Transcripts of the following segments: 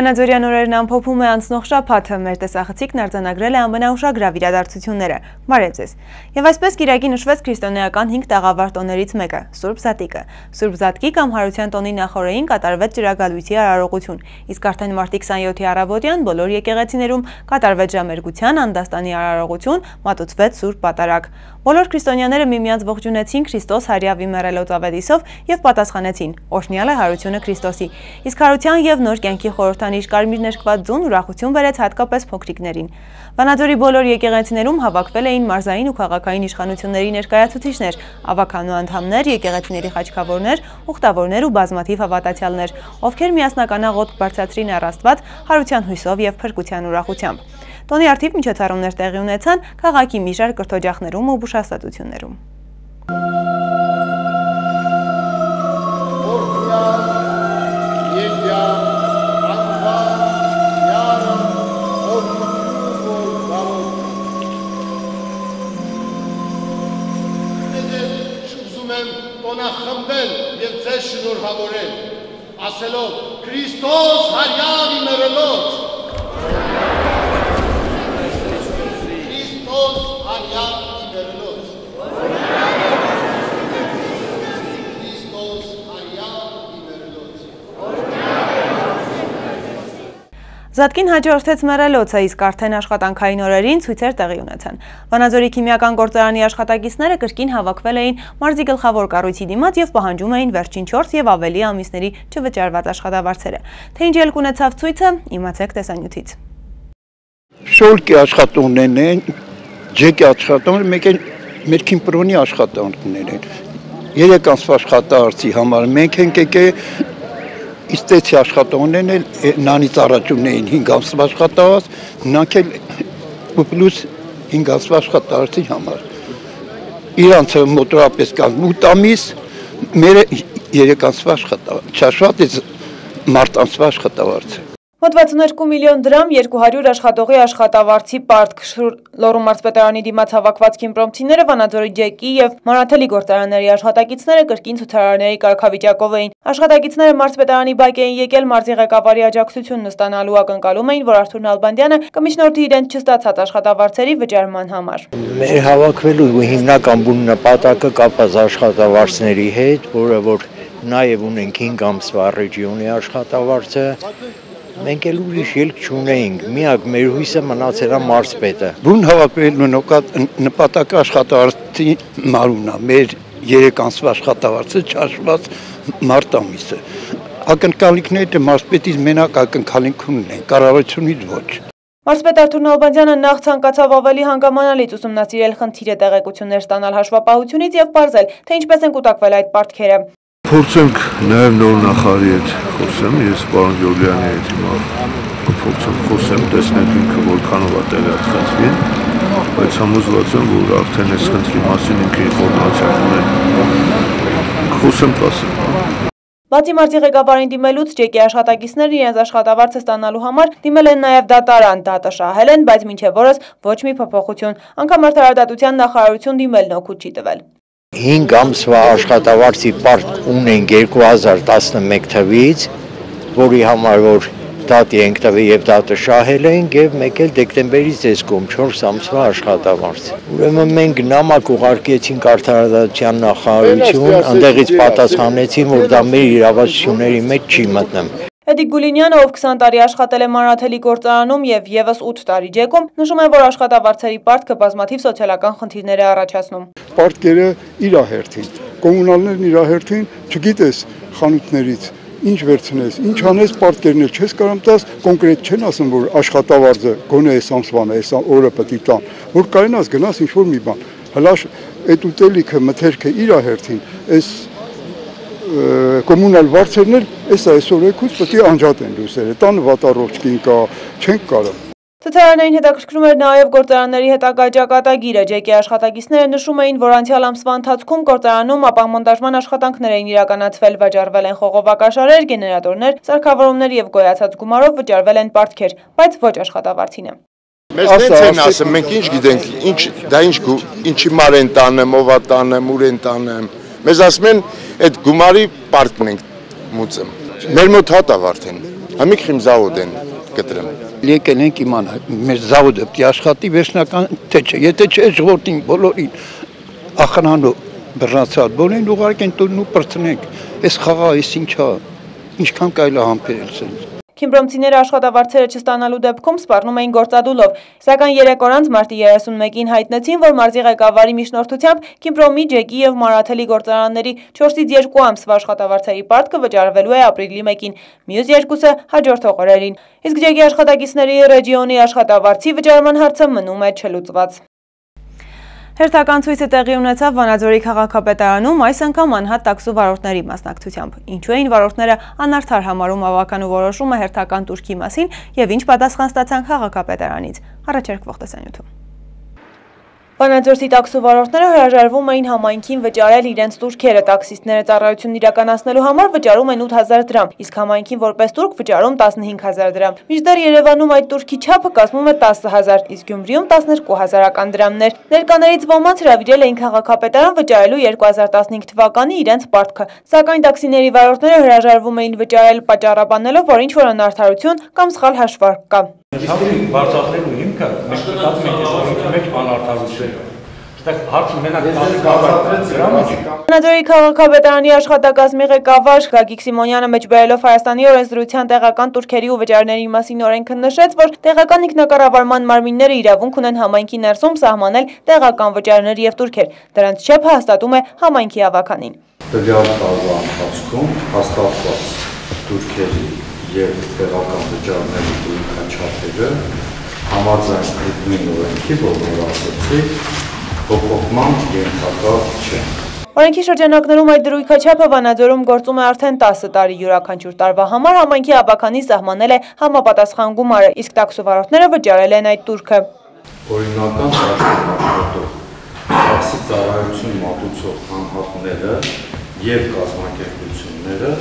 Վանաձորյան օրերն ամփոփում է անցնող շաբաթը, մեր տեսախցիկն արձանագրել է ամենաուշագրավ իրադարձությունները։ Բարև ձեզ։ Եվ այսպես Կիրակի նշվեց քրիստոնեական 5 տաղավար տոներից մեկը՝ Սուրբ Զատիկը։ Սուրբ Զատկի կամ Հարության տոնի նախօրեին կատարվեց ջրագալույցի արարողություն, իսկ արդեն մարտի 27-ի առավոտյան բոլոր եկեղեցիներում կատարվեց ժամերգության անդաստանի արարողություն, մատուցվեց Սուրբ Պատարագ։ Բոլոր քրիստոնյաները միմյանց ողջունեցին Քրիստոս հարյավի մեռելոց ավետիսով եւ պատասխանեցին. Օրհնյալ է հարությունը Քրիստոսի։ Իսկ հարության եւ նոր կյանքի խորհրդանիշ կարմիր ներկված ձուն ուրախություն բերեց հատկապես փոքրիկներին։ Վանաձորի բոլոր եկեղեցիներում հավաքվել էին մարզային ու քաղաքային իշխանությունների ներկայացուցիչներ, ավականու անդամներ, եկեղեցիների խաչքավորներ, ուխտավորներ ու բազմաթիվ հավատացյալներ, ովքեր միասնական աղոթք բարձրացրին առաստված հարության հույսով եւ փրկության ուրախությամբ։ Տոնի արդիվ միջոցառումներ տեղի ունեցան քաղաքի մի շարք կրթօջախներում ու բուժհաստատություններում։ տոնախմբել և ձեզ շնորհավորել, ասելով Քրիստոս հարյավ իմերելոց, Զատկին հաջորդեց մեռելոցը, իսկ արդեն աշխատանքային օրերին ցույցեր տեղի ունեցան։ Վանաձորի քիմիական գործարանի աշխատակիցները կրկին հավաքվել էին մարզի գլխավոր կառույցի դիմաց եւ պահանջում էին վերջին 4 եւ ավելի ամիսների չվճարված աշխատավարձերը։ Թե ինչ ելք ունեցավ ցույցը, իմացեք տեսանյութից։ Շոլկի աշխատողներն են, ջեկի աշխատողներ, մեկ են մեր քիմպրոնի աշխատողներն են։ Երեք ամսվա աշխատարարցի համար մենք ենք եկել իստեցի աշխատողներն էլ նանից առաջումն էին 5 ամսվա աշխատած, նրանք էլ ու պլյուս 5 ամսվա աշխատարցի համար։ Իրանցը մոտորապես կան 8 ամիս, մեր 3 ամսվա աշխատավարձ, չաշված է մարտ ամսվա աշխատավարձը։ Մոտ 62 միլիոն դրամ 200 աշխատողի աշխատավարձի պարտք Լոռու մարզպետարանի դիմաց հավաքված քիմպրոմցիները Վանաձորի ջեկի եւ Մանաթելի գործարանների աշխատակիցները կրկին ցուցարարների կարգավիճակով էին։ Աշխատակիցները մարզպետարանի բակ էին եկել մարզի ղեկավարի աջակցությունն ստանալու ակնկալում էին, որ Արթուր Նալբանդյանը կմիշնորդի իրենց չստացած աշխատավարձերի վճարման համար։ Մեր հավաքվելու հիմնական բուն նպատակը կապված աշխատավարձների հետ, որը որ նաև ունենք 5 ամսվա ռեգիոնի աշխատավարձը, մենք էլ ուրիշ ելք չունեինք։ Միակ մեր հույսը մնացել է մարզպետը։ Բուն հավաքվելու նպատակը աշխատավարձի մարունա, մեր 3 ամսվա աշխատավարձը չաշված մարտ ամիսը։ Ակնկալիքները մարզպետից մենակ ակնկալիք ունեն, կառավարությունից ոչ։ Մարզպետ Արթուր Նալբանդյանը նախ ցանկացավ ավելի հանգամանալից ուսումնասիրել խնդիրը տեղեկություններ ստանալ հաշվապահությունից եւ բարձել, թե ինչպես են կուտակվել այդ պարտքերը փորձենք նաև նոր նախարարի հետ խոսեմ, ես պարոն Յոլյանի հետ հիմա կփորձեմ խոսեմ, տեսնենք ինքը որքանով է տեղափոխվի, բայց համոզված եմ, որ արդեն այս խնդրի մասին ինքը ինֆորմացիա ունեն։ Խոսեմ, ասեմ։ Բացի մարզի ղեկավարին դիմելուց ջեկի աշխատակիցները իրենց աշխատավարձը ստանալու համար դիմել են նաև դատարան, դատը շահել են, բայց մինչև որս ոչ մի փոփոխություն, անգամ արդարադատության նախարարություն դիմելն օգուտ չի տվել։ 5 ամսվա աշխատավարձի պարկ ունենք 2011 թվից, որի համար որ դատի ենք տվել եւ դատը շահել ենք եւ մեկ էլ դեկտեմբերից ես կոմ 4 ամսվա աշխատավարձ։ Ուրեմն մենք նամակ ուղարկեցինք արդարադատության նախարարություն, այնտեղից պատասխանեցին, որ դա մեր իրավասությունների մեջ չի մտնում։ Էդիկ Գուլինյանը, ով 20 տարի աշխատել է Մանաթելի գործարանում եւ եւս 8 տարի ջեկում, նշում է, որ աշխատավարձերի պարտքը բազմաթիվ սոցիալական խնդիրներ է առաջացնում պարտքերը իր հերթին, կոմունալներն իր հերթին, չգիտես խանութներից ինչ վերցնես, ինչ անես պարտքերն էլ չես կարամ տաս, կոնկրետ չեն ասում, որ աշխատավարձը գոնե այս ամսվան, այս օրը պետք է տան, որ կարենաս գնաս ինչ որ մի բան։ Հլա այդ ուտելիքը, մթերքը իր հերթին, այս կոմունալ վարձերն էլ այս այսօր եկուց պետք է անջատեն լույսերը, տան վատառողջ կին կա, չենք կարող Ցուցարարներին հետաքրքրում էր նաև գործարանների հետագա ճակատագիրը։ ջեկի աշխատակիցները նշում էին, որ անցյալ ամսվա ընթացքում գործարանում ապամոնտաժման աշխատանքներ էին իրականացվել, վճարվել են խողովակաշարեր, գեներատորներ, սարքավորումներ եւ գոյացած գումարով վճարվել են պարտքեր, բայց ոչ աշխատավարձինը։ Մեզ դենց են ասում, մենք ինչ գիտենք, ինչ դա ինչ ինչի մար են տանեմ, ով է տանեմ, ուր են տանեմ։ Մեզ ասում են, այդ գումարի պարտքն ենք մուծեմ։ Մեր մոտ հատ է արդեն Համիկ խիմզավոդ են կտրեմ։ Եկել ենք իմանալ մեր զավոդը պիտի աշխատի վերջնական թե չէ։ Եթե չէ ժողովրդին բոլորին ախրանալու բռնացած բոլորին ուղարկեն տուն ու բրցնենք։ Այս խաղա այս ինչա։ Ինչքան կարելի համբերել ցենց։ Քիմբրոմցիները աշխատավարձերը չստանալու դեպքում սպառնում էին գործադուլով, սակայն երեք օր անց մարտի 31-ին հայտնեցին, որ մարզի ղեկավարի միջնորդությամբ Քիմբրոմի, Ջեկի եւ Մարաթելի գործարանների 4-ից 2 ամսվա աշխատավարձերի պարտքը վճարվելու է ապրիլի 1-ին, մյուս երկուսը հաջորդող օրերին։ Իսկ Ջեկի աշխատակիցների ռեգիոնի աշխատավարձի վճարման հարցը մնում է չլուծված։ Հերթական ցույցը տեղի ունեցավ Վանաձորի քաղաքապետարանում, այս անգամ անհատ տաքսու վարորդների մասնակցությամբ։ Ինչու էին վարորդները անարդար համարում ավական ու որոշումը հերթական турքի մասին եւ ինչ պատասխան ստացան քաղաքապետարանից։ Առաջարկվող տեսանյութում։ Վանաձորցի տաքսու վարորդները հրաժարվում էին համայնքին վճարել իրենց տուրքերը, տաքսիստները ծառայությունն իրականացնելու համար վճարում են 8000 դրամ, իսկ համայնքին որպես տուրք վճարում 15000 դրամ։ Մինչդեռ Երևանում այդ տուրքի չափը կազմում է 10000, իսկ Գյումրիում 12000-ական դրամներ։ Ներկաներից ոմանց հրավիրել էին քաղաքապետարան վճարելու 2015 թվականի իրենց պարտքը, սակայն տաքսիների վարորդները հրաժարվում էին վճարել պատճառաբանելով, որ ինչ որ անարդարություն կամ սխալ հաշվարկ կա։ Իսկ բարձրացնելու հիմքը մենք մտածում ենք այսօրի մեջ անարդարությունը։ Այստեղ հարցը մենակ Հանրաձորի քաղաքապետարանի աշխատակազմի ղեկավար Գագիկ Սիմոնյանը մեջբերելով Հայաստանի օրենսդրության տեղական турքերի ու վճարների մասին օրենքն նշեց, որ տեղական ինքնակառավարման մարմինները իրավունք ունեն համայնքի ներսում սահմանել տեղական վճարներ եւ турքեր։ Դրանց չափը հաստատում է համայնքի ավականին։ Տվյալ տարվա ընթացքում հաստատված турքերի եւ տեղական վճարների դույն քաչաթերը համաձայն այդ նույն օրենքի, որը ասացի, փոփոխման ենթակա չեն։ Օրենքի շրջանակներում այդ դրույքաչափը Վանաձորում գործում է արդեն 10 տարի յուրաքանչյուր տարվա համար համայնքի աբականի սահմանել է համապատասխան գումարը, իսկ տաքսովարորդները վճարել են այդ տուրքը։ Օրինական աշխատող տաքսի ծառայություն մատուցող անհատները եւ կազմակերպությունները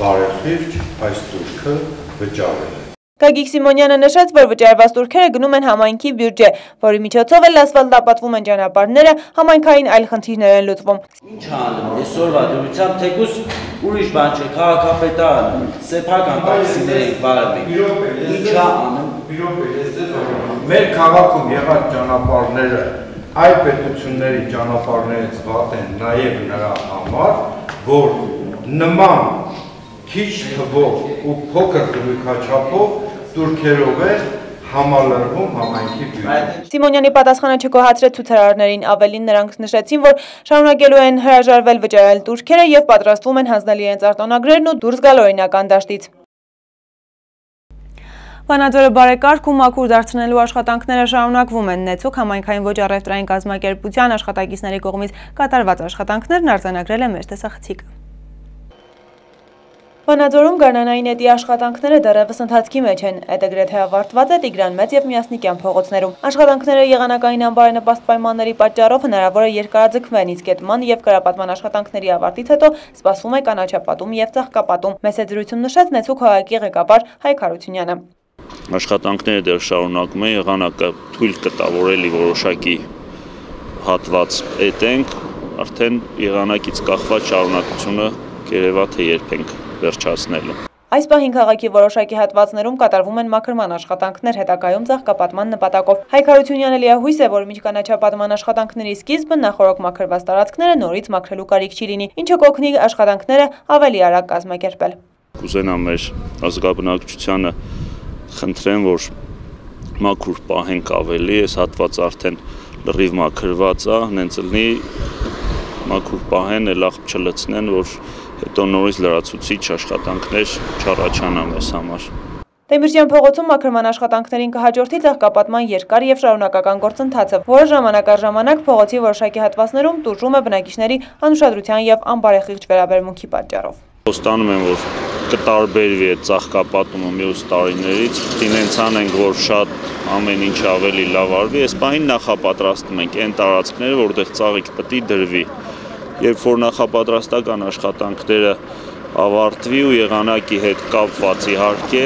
բարեխիվջ այս տուրքը վճարել է։ Գագիկ Սիմոնյանը նշեց, որ վճարված տուրքերը գնում են համայնքի բյուջե, որի միջոցով էլ ասվալտապատվում են ճանապարհները, համայնքային այլ խնդիրներ են լուծվում։ Ինչ անում այսօրվա դրությամբ թեկուզ ուրիշ բան չէ, քաղաքապետարան, սեփական տաքսիների վարմին։ Ինչա անում։ Մեր քաղաքում եղած ճանապարհները այլ պետությունների ճանապարհներից վատ են նաև նրա համար, որ նման քիչ թվով ու փոքր գույքաչափով турքերով է համալրվում համայնքի բյուջեն։ Սիմոնյանի պատասխանը չկոհացրեց ցուցարարներին, ավելին նրանք նշեցին, որ շարունակելու են հրաժարվել վճարել турքերը եւ պատրաստվում են հանձնել իրենց արտոնագրերն ու դուրս գալ օրինական դաշտից։ Վանաձորը բարեկարգում ակուր դարձնելու աշխատանքները շարունակվում են նեցուկ համայնքային ոչ առևտրային կազմակերպության աշխատակիցների կողմից կատարված աշխատանքներն արձանագրել է մեր տեսախցիկը։ Վանաձորում գարնանային էտի աշխատանքները դեռևս ընթացքի մեջ են։ Էտը գրեթե ավարտված է Տիգրան Մեծ եւ Միասնիկյան փողոցներում։ Աշխատանքները եղանակային անբարենպաստ պայմանների պատճառով հնարավոր է երկարաձգվեն, իսկ կետման եւ կրապատման աշխատանքների ավարտից հետո սպասվում է կանաչապատում եւ ծաղկապատում։ Մեծ դրություն նշեց Նեցուկ հայակի ղեկավար Հայկ Հարությունյանը։ Աշխատանքները դեռ շարունակում են եղանակը թույլ կտավորելի որոշակի հատված էտենք, արդեն եղանակից կախված շարունակությունը կերևա թե երբ ենք վերջացնելու։ Այս պահին քաղաքի որոշակի հատվածներում կատարվում են մաքրման աշխատանքներ հետակայում ծաղկապատման նպատակով։ Հայկ Հարությունյանը լիահույս է, որ միջ կանաչապատման աշխատանքների սկիզբը նախորոք մաքրված տարածքները նորից մաքրելու կարիք չի լինի, ինչը կօգնի աշխատանքները ավելի արագ կազմակերպել։ Կուզենամ մեր ազգաբնակչությանը խնդրեմ, որ մաքուր պահենք ավելի, այս հատվածը արդեն լրիվ մաքրված է, հենց լինի մաքուր պահեն, լախ չլցնեն, որ հետո նորից լրացուցիչ աշխատանքներ չառաջանա մեզ համար։ Տեմիրճյան փողոցում մաքրման աշխատանքներին կհաջորդի ցաղկապատման երկար եւ շարունակական գործընթացը, որը ժամանակ առ ժամանակ փողոցի որոշակի հատվածներում տուժում է բնակիչների անուշադրության եւ անբարեխիղճ վերաբերմունքի պատճառով։ Ոստանում եմ, որ կտարբերվի այդ ցաղկապատումը մյուս տարիներից, դինենց անենք, որ շատ ամեն ինչ ավելի լավ արվի, այս պահին նախապատրաստում ենք այն տարածքները, որտեղ ծաղիկ պետք է դրվի երբ որ նախապատրաստական աշխատանքները ավարտվի ու եղանակի հետ կապված իհարկե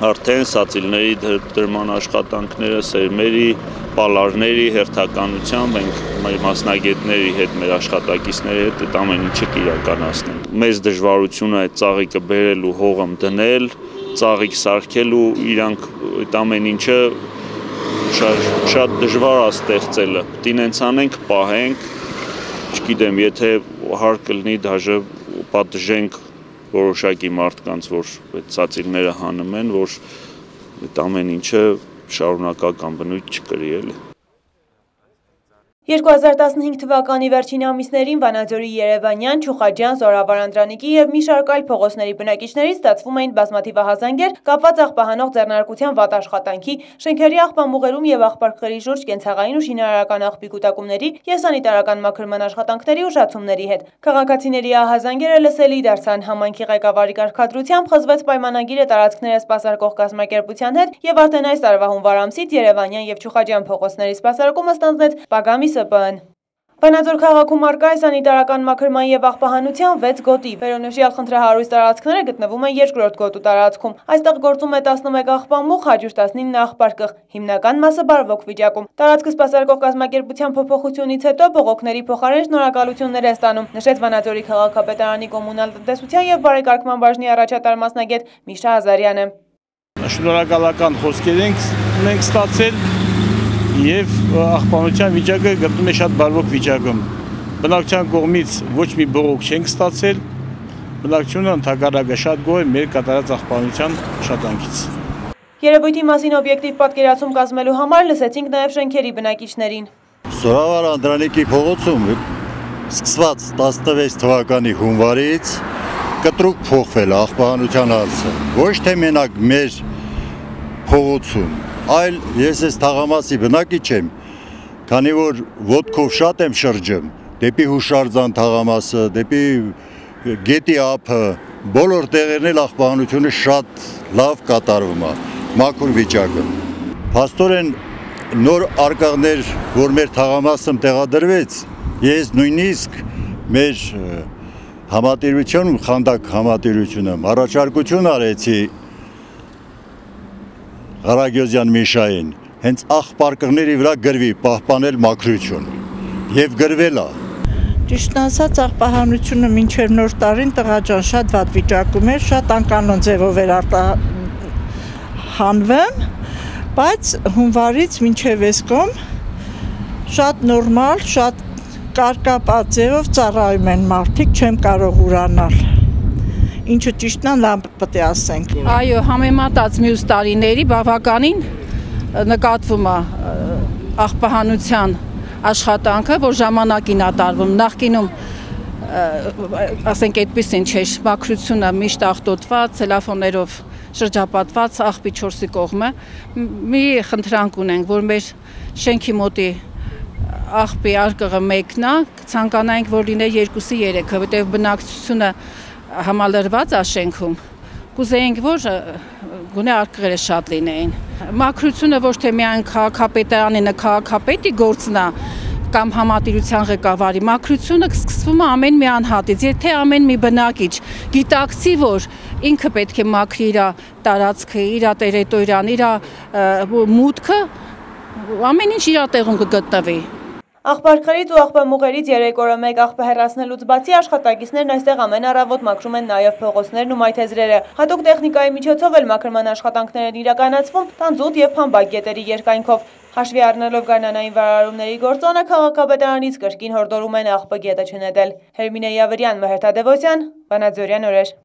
արդեն սացիլների դրման աշխատանքները, սերմերի, պալարների հերթականությամբ ենք մեր մասնագետների հետ, մեր աշխատակիցների հետ այդ ամեն ինչը կիրականացնենք։ Մեծ դժվարությունը այդ ծաղիկը բերել ու հողում դնել, ծաղիկ սարքել ու իրանք այդ ամեն ինչը շատ շատ դժվար է ստեղծելը։ Դինենց անենք, պահենք, չգիտեմ, եթե հարկ կլինի դաժե պատժենք որոշակի մարդկանց, որ այդ ծածիրները հանում են, որ այդ ամեն ինչը շարունակական բնույթ չկրի էլի։ 2015 թվականի վերջին ամիսներին Վանաձորի Երևանյան, Չուխաջյան, Զորավար Անդրանիկի եւ մի շարք այլ փողոցների բնակիչներից ստացվում էին բազմաթիվ ահազանգեր կապված աղբահանող ձեռնարկության վատ աշխատանքի, շենքերի աղբամուղերում եւ աղբարկղերի շուրջ կենցաղային ու շինարարական աղբի կൂട്ടակումների եւ սանիտարական մաքրման աշխատանքների ուշացումների հետ։ Քաղաքացիների ահազանգերը լսելի դարձան համայնքի ղեկավարի կարգադրությամբ խզվեց պայմանագիրը տարածքները սպասարկող կազմակերպության հետ եւ արդեն այս տարվա հունվար ամսից Երևանյան եւ Չուխաջյան փողոցների սպասարկումը ստանձնեց Պագամի ՍՊԸ-ն։ Վանաձոր քաղաքում արկա է սանիտարական մաքրման եւ աղբահանության 6 գոտի։ Վերոնշյալ խնդրահարույց տարածքները գտնվում են երկրորդ գոտու տարածքում։ Այստեղ գործում է 11 աղբամուղ, 119 աղբարկղ, հիմնական մասը բարվոք վիճակում։ Տարածքը սպասարկող կազմակերպության փոփոխությունից հետո բողոքների փոխարեն շնորհակալություններ է ստանում, նշեց Վանաձորի քաղաքապետարանի կոմունալ տնտեսության եւ բարեկարգման բաժնի առաջատար մասնագետ Միշա Ազարյանը։ Շնորհակալական խոսքեր ենք մենք ստացել եւ աղբանության վիճակը գտնում է շատ բարվոք վիճակում։ Բնակչության կողմից ոչ մի բողոք չենք ստացել, բնակչությունը ընդհակառակը շատ գոհ է մեր կատարած աղբանության աշխատանքից։ Երևույթի մասին օբյեկտիվ պատկերացում կազմելու համար լսեցինք նաև շենքերի բնակիչներին։ Զորավար Անդրանիկի փողոցում սկսված 16 թվականի հունվարից կտրուկ փոխվել աղբանության հարցը։ Ոչ թե մենակ մեր փողոցում, այլ ես այս թաղամասի բնակիչ եմ, քանի որ ոդկով շատ եմ շրջում, դեպի հուշարձան թաղամասը, դեպի գետի ափը, բոլոր տեղերն էլ աղբահանությունը շատ լավ կատարվում է, մաքուր վիճակը։ Փաստորեն նոր արկղներ, որ մեր թաղամասում տեղադրվեց, ես նույնիսկ մեր համատիրությունում, խանդակ համատիրությունում առաջարկություն արեցի Ղարագյոզյան Միշային հենց աղբարկղների վրա գրվի պահպանել մաքրություն եւ գրվել է Ճիշտ ասած աղբահանությունը մինչև նոր տարին տղաջան շատ վատ վիճակում էր, շատ անկանոն ձևով էր հանվեմ, բայց հունվարից մինչև այս կողմ շատ նորմալ, շատ կարկապած ձևով ծառայում են մարդիկ, չեմ կարող ուրանալ ինչը ճիշտն է, լավ պետք է ասենք։ Այո, համեմատած մյուս տարիների բավականին նկատվում է աղբահանության աշխատանքը, որ ժամանակին է տարվում։ Նախկինում ասենք այդպեսին չէր, մակրությունը միշտ ախտոտված, ցելոֆոներով շրջապատված աղբի 4-ի կողմը։ Մի խնդրանք ունենք, որ մեր շենքի մոտի աղբի արկղը մեկն է, ցանկանայինք, որ լիներ 2-ի 3-ը, որտեղ բնակչությունը համալրված է շենքում, կուզեինք, որ գոնե արկղերը շատ լինեին։ Մակրությունը ոչ թե միայն քաղաքապետարանինը քաղաքապետի գործն է, կամ համատիրության ղեկավարի մակրությունը սկսվում է ամեն մի անհատից, եթե ամեն մի բնակիչ գիտակցի, որ ինքը պետք է մաքրի իր տարածքը, իր տերիտորիան, իր մուտքը, ամեն ինչ իր տեղում կգտնվի։ Աղբարկղերից ու աղբամուղերից երեք օրը մեկ աղբը հեռացնելուց բացի աշխատակիցներն այստեղ ամեն առավոտ մաքրում են նաև փողոցներն ու մայթեզրերը։ Հատուկ տեխնիկայի միջոցով էլ մաքրման աշխատանքներ են իրականացվում տանձուտ եւ փամբակ գետերի երկայնքով։ Հաշվի առնելով գարնանային վարարումների գործոնը քաղաքապետարանից կրկին հորդորում են աղբը գետը չնետել։ Հերմինե Յավրյան, Մհեր Թադևոսյան, Վանաձորյան օրեր։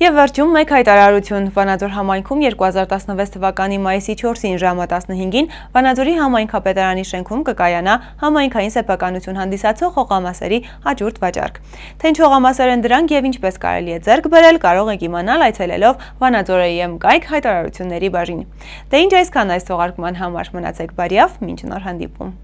Եվ վերջում մեկ հայտարարություն. Վանաձոր համայնքում 2016 թվականի մայիսի 4-ին ժամը 15-ին Վանաձորի համայնքապետարանի շենքում կկայանա համայնքային սեփականություն հանդիսացող հողամասերի հաջորդ վաճառք։ Թե ինչ հողամասեր են դրանք եւ ինչպես կարելի է ձեռք բերել, կարող եք իմանալ այցելելով Վանաձորի կայք հայտարարությունների բաժին։ Դե ինչ այսքան այս թողարկման համար մնացեք բարիավ, մինչ նոր հանդիպում։